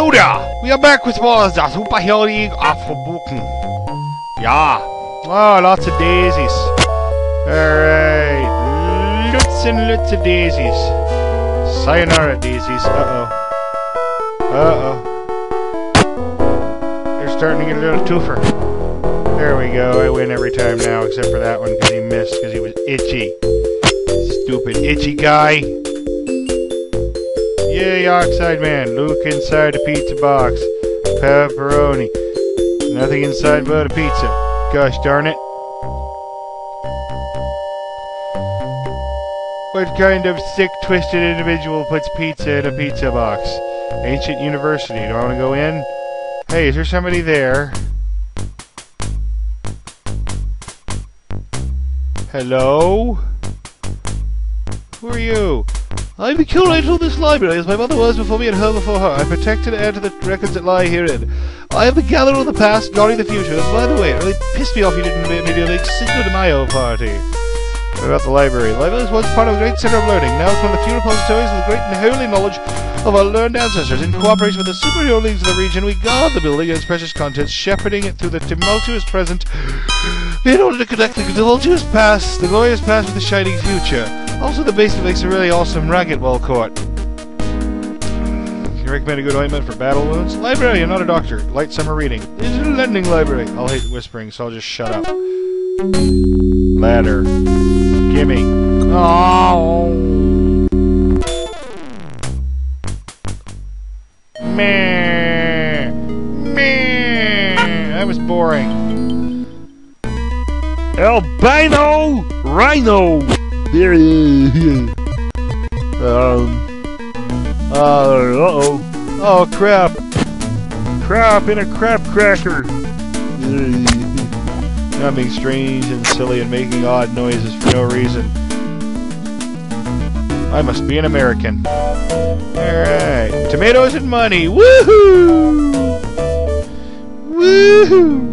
Hello! We are back with more of the Superhero League of Hoboken. Yeah. Oh, lots of daisies. Alright. Lots and lots of daisies. Sayonara daisies. Uh-oh. Uh-oh. They're starting to get a little twofer. There we go. I win every time now, except for that one because he missed because he was itchy. Stupid itchy guy. Yay, Oxide Man. Look inside the pizza box. Pepperoni. Nothing inside but a pizza. Gosh darn it. What kind of sick, twisted individual puts pizza in a pizza box? Ancient University. Do I want to go in? Hey, is there somebody there? Hello? Who are you? I'm the curator of this library, as my mother was before me and her before her. I protect and add to the records that lie herein. I am the gatherer of the past, guarding the future. And by the way, it really pissed me off you didn't immediately to my own party. About the library? The library was once part of a great center of learning. Now it's one of the few repositories with great and holy knowledge of our learned ancestors. In cooperation with the superhero leagues of the region, we guard the building and its precious contents, shepherding it through the tumultuous present in order to connect the tumultuous past, the glorious past with the shining future. Also, the basement makes a really awesome racquetball court. Can you recommend a good ointment for battle wounds? Library, I'm not a doctor. Light summer reading. This is a lending library. I'll hate whispering, so I'll just shut up. Ladder. Gimme. Oh. Meh. Meh. That was boring. Albino Rhino. There he is. Um. Uh oh. Oh crap. Crap in a crap cracker. I'm being strange and silly and making odd noises for no reason. I must be an American. Alright. Tomatoes and money. Woohoo! Woohoo!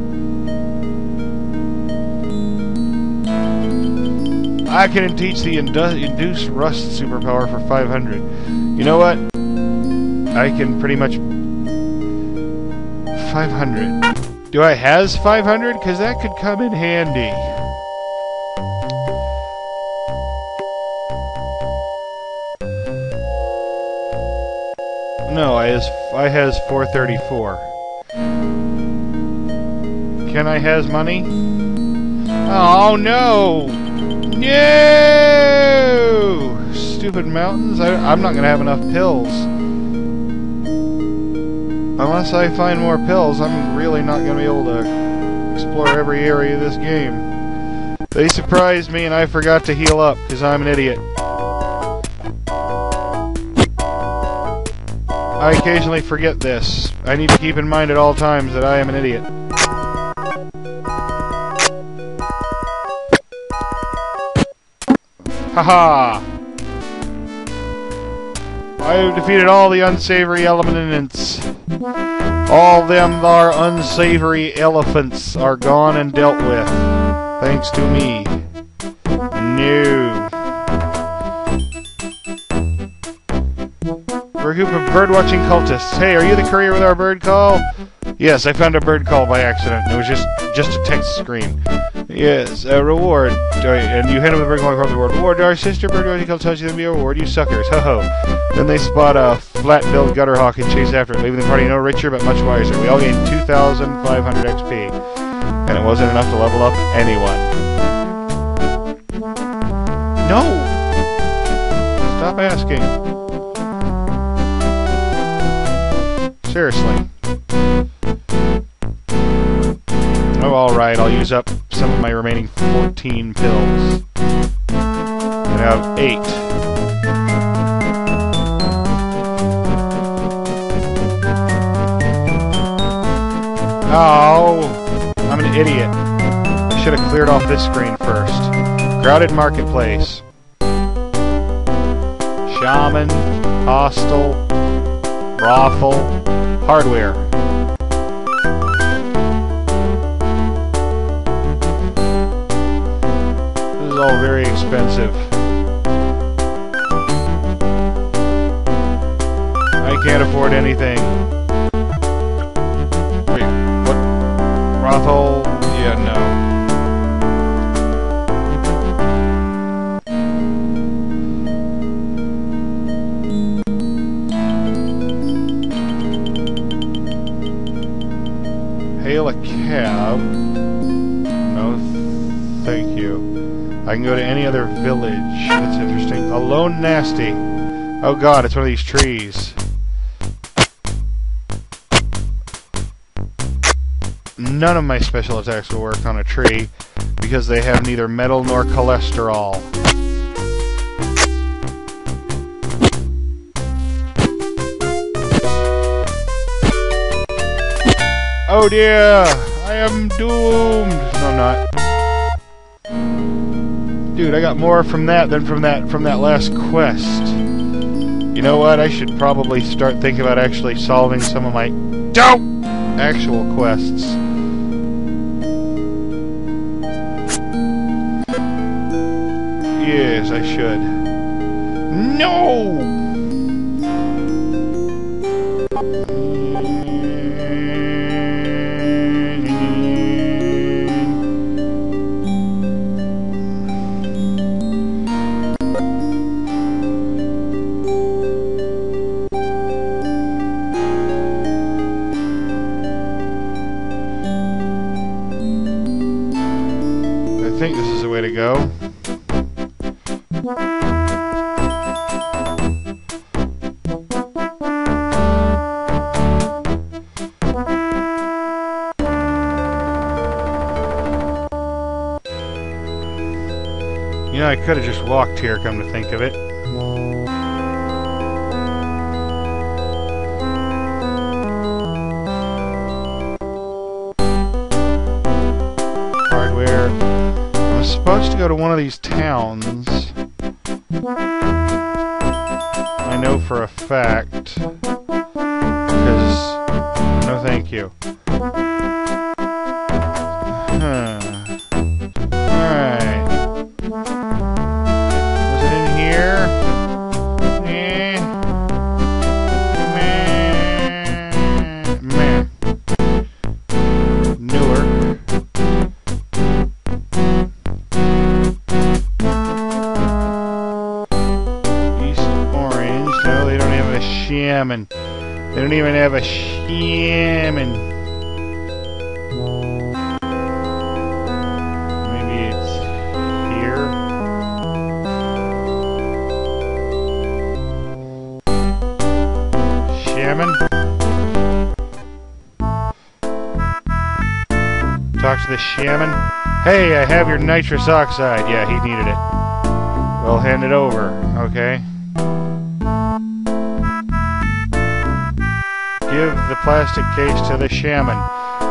I can teach the indu induced rust superpower for 500. You know what? I can pretty much... 500. Do I has 500? Because that could come in handy. No, I has I has 434. Can I has money? Oh no! No! Stupid mountains. I, I'm not gonna have enough pills. Unless I find more pills, I'm really not gonna be able to explore every area of this game. They surprised me and I forgot to heal up, because I'm an idiot. I occasionally forget this. I need to keep in mind at all times that I am an idiot. Haha! I have defeated all the unsavory elements. All them thar unsavory elephants are gone and dealt with. Thanks to me. No. We're a group of birdwatching cultists. Hey, are you the courier with our bird call? Yes, I found a bird call by accident. It was just just a text screen. Yes, a reward. And you hand them the from the reward. Reward, our sister bird watching call tells you to be a reward. You suckers. Ho ho. Then they spot a flat-billed gutter hawk and chase after it, leaving the party no richer but much wiser. We all gained 2,500 XP. And it wasn't enough to level up anyone. No! Stop asking. Seriously. Alright, I'll use up some of my remaining 14 pills. I have 8. Oh, I'm an idiot. I should have cleared off this screen first. Crowded marketplace. Shaman, hostel, brothel, hardware. expensive. I can't afford anything. Wait, what? Rothol? Yeah, no. Hail a cab? No, thank you. I can go to any other village. That's interesting. Alone nasty. Oh god, it's one of these trees. None of my special attacks will work on a tree because they have neither metal nor cholesterol. Oh dear! I am doomed! No, I'm not. Dude, I got more from that than from that from that last quest. You know what? I should probably start thinking about actually solving some of my dope actual quests. Yes, I should. No! Know, I could have just walked here, come to think of it. Hardware. I'm supposed to go to one of these towns. I know for a fact. Because. No, thank you. Shaman. They don't even have a shaman. Maybe it's here. Shaman. Talk to the shaman. Hey, I have your nitrous oxide. Yeah, he needed it. Well, hand it over, okay? Give the plastic case to the shaman.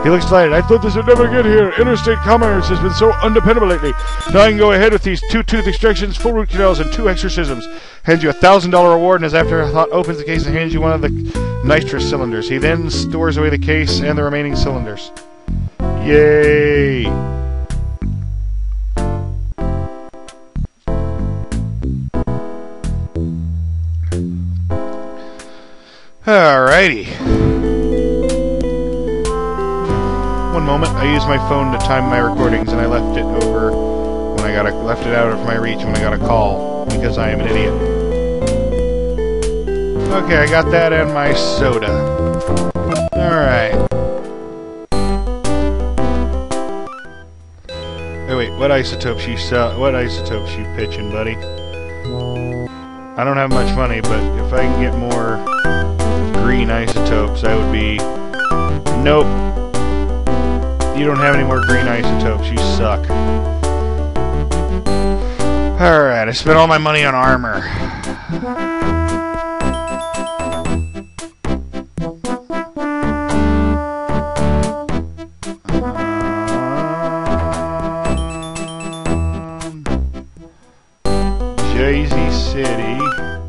He looks delighted. I thought this would never get here. Interstate commerce has been so undependable lately. Now I can go ahead with these two tooth extractions, full root canals, and two exorcisms. Hands you a thousand dollar reward, and as afterthought opens the case and hands you one of the nitrous cylinders. He then stores away the case and the remaining cylinders. Yay! Alrighty. One moment, I used my phone to time my recordings, and I left it over when I got a, left it out of my reach when I got a call because I am an idiot. Okay, I got that and my soda. Alright. Oh wait, what isotopes you sell? What isotopes you pitching, buddy? I don't have much money, but if I can get more green isotopes, that would be. Nope. You don't have any more green isotopes. You suck. Alright, I spent all my money on armor. Um, Jersey City.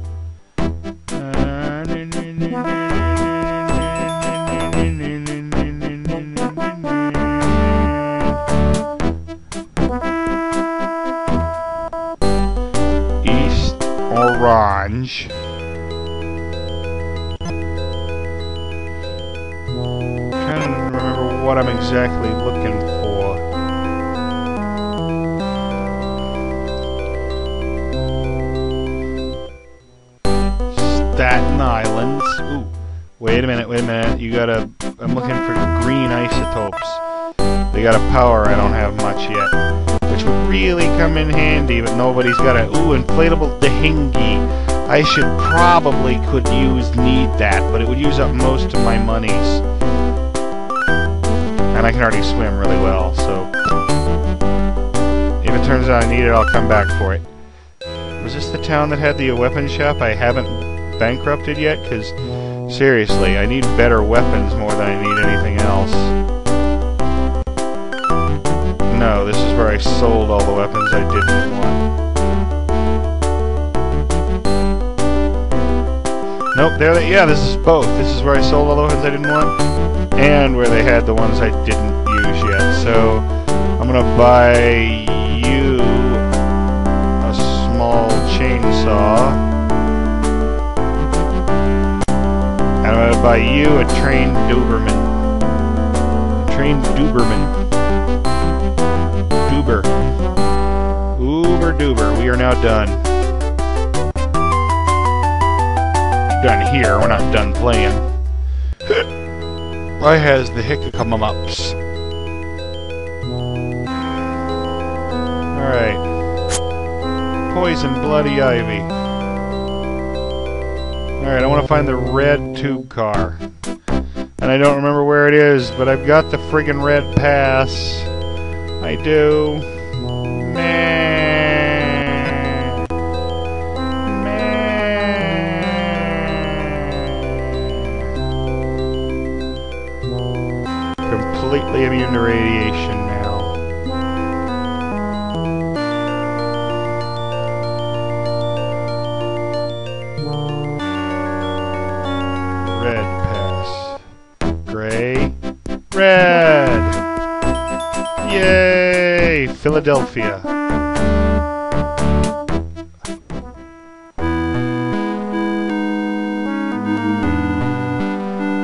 Exactly looking for. Staten Islands. Ooh. Wait a minute, wait a minute. You gotta... I'm looking for green isotopes. They got a power I don't have much yet. Which would really come in handy, but nobody's got a... Ooh, inflatable dinghy. I should probably could use need that, but it would use up most of my monies. And I can already swim really well, so... If it turns out I need it, I'll come back for it. Was this the town that had the weapon shop I haven't bankrupted yet? Because, seriously, I need better weapons more than I need anything else. No, this is where I sold all the weapons I didn't want. Nope, there they, yeah, this is both. This is where I sold all the ones I didn't want, and where they had the ones I didn't use yet. So, I'm gonna buy you a small chainsaw. And I'm gonna buy you a trained Doberman. Trained Doberman. Duber. Uber Duber. We are now done. Done here. We're not done playing. Why has the hiccups? Alright. Poison Bloody Ivy. Alright, I want to find the red tube car. And I don't remember where it is, but I've got the friggin' red pass. I do. Completely immune to radiation now. Red pass. Gray. Red! Yay! Philadelphia.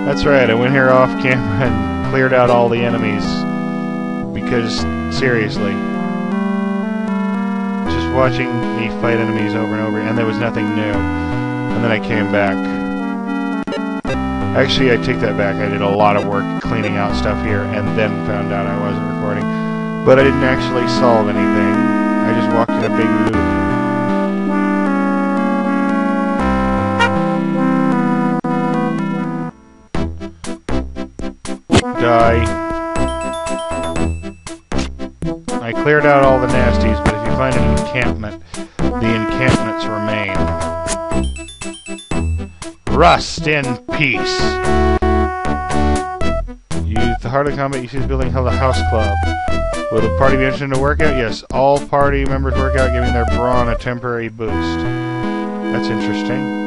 That's right, I went here off camera cleared out all the enemies. Because, seriously, just watching me fight enemies over and over, and there was nothing new. And then I came back. Actually, I take that back. I did a lot of work cleaning out stuff here, and then found out I wasn't recording. But I didn't actually solve anything. I just walked in a big die. I cleared out all the nasties, but if you find an encampment, the encampments remain. Rust in peace. Use the heart of combat, you see the building held a house club. Will the party be interested in a workout? Yes, all party members work out, giving their brawn a temporary boost. That's interesting.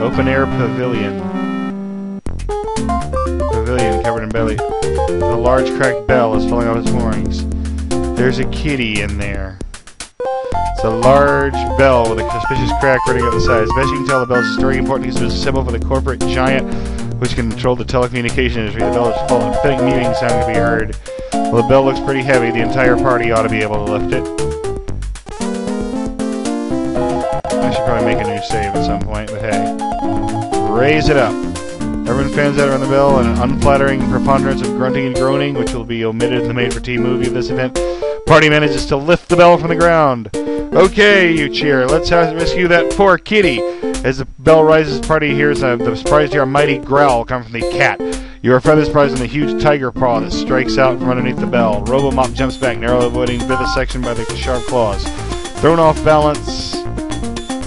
Open air pavilion pavilion covered in belly. A large cracked bell is falling off its moorings. There's a kitty in there. It's a large bell with a suspicious crack running up the side. As best you can tell, the bell is very important because it's a symbol for the corporate giant which can control the telecommunication industry. The bell is full of fitting meeting sound can be heard. Well, the bell looks pretty heavy. The entire party ought to be able to lift it. Probably make a new save at some point, but hey. Raise it up. Everyone fans out around the bell, an unflattering preponderance of grunting and groaning, which will be omitted in the made-for-TV movie of this event. Party manages to lift the bell from the ground. Okay, you cheer. Let's rescue that poor kitty. As the bell rises, party hears uh, the surprise to a mighty growl come from the cat. You are further surprised in the huge tiger paw that strikes out from underneath the bell. Robomop jumps back, narrowly avoiding vivisection by the sharp claws. Thrown off balance,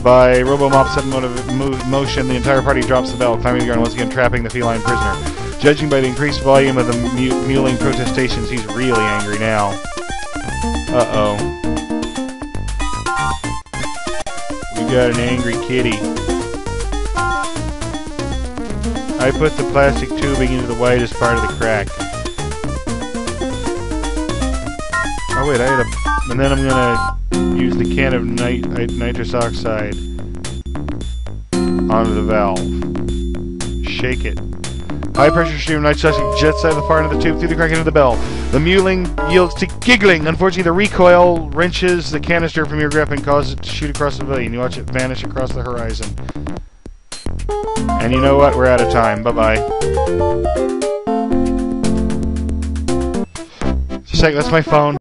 by Robomop's sudden move, motion, the entire party drops the bell, climbing the ground, once again trapping the feline prisoner. Judging by the increased volume of the mewling protestations, he's really angry now. Uh-oh. We got an angry kitty. I put the plastic tubing into the widest part of the crack. Oh wait, I had a... And then I'm gonna use the can of nit nitrous oxide onto the valve. Shake it. High pressure stream of nitrogen jets out of the far end of the tube through the crack into the bell. The mewling yields to giggling. Unfortunately, the recoil wrenches the canister from your grip and causes it to shoot across the pavilion. You watch it vanish across the horizon. And you know what? We're out of time. Bye bye. Just a sec, that's my phone.